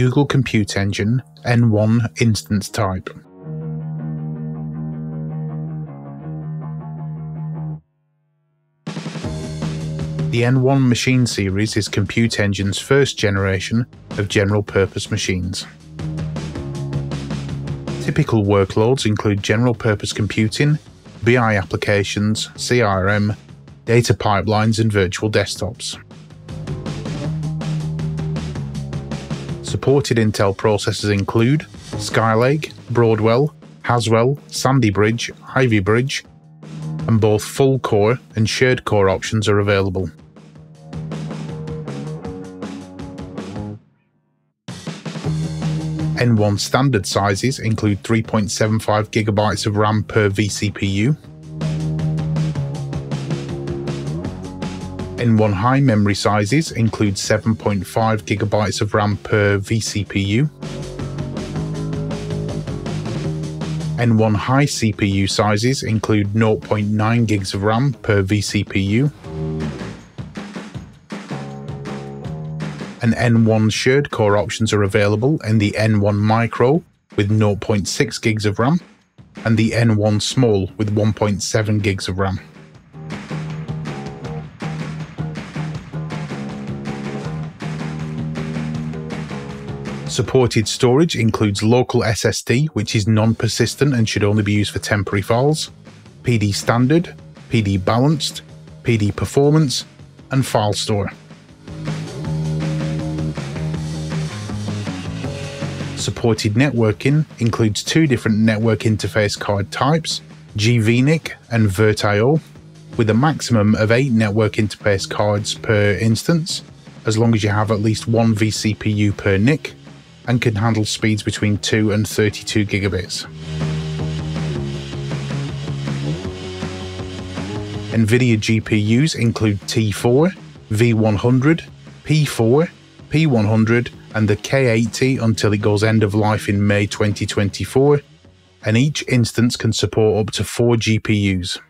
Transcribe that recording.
Google Compute Engine N1 instance type. The N1 machine series is Compute Engine's first generation of general purpose machines. Typical workloads include general purpose computing, BI applications, CRM, data pipelines, and virtual desktops. Supported Intel processors include Skylake, Broadwell, Haswell, Sandy Bridge, Ivy Bridge, and both full core and shared core options are available. N1 standard sizes include 3.75GB of RAM per vCPU, N1 high memory sizes include 7.5GB of RAM per vCPU, N1 high CPU sizes include 0.9 gigs of RAM per vCPU. And N1 shared core options are available in the N1 Micro with 0.6 gigs of RAM and the N1 Small with 1.7 gigs of RAM. Supported storage includes local SSD, which is non-persistent and should only be used for temporary files, PD Standard, PD Balanced, PD Performance, and File Store. Supported networking includes two different network interface card types, GVNIC and VirtIO, with a maximum of 8 network interface cards per instance, as long as you have at least one vCPU per NIC, and can handle speeds between 2 and 32 gigabits. NVIDIA GPUs include T4, V100, P4, P100 and the K80 until it goes end of life in May 2024, and each instance can support up to 4 GPUs.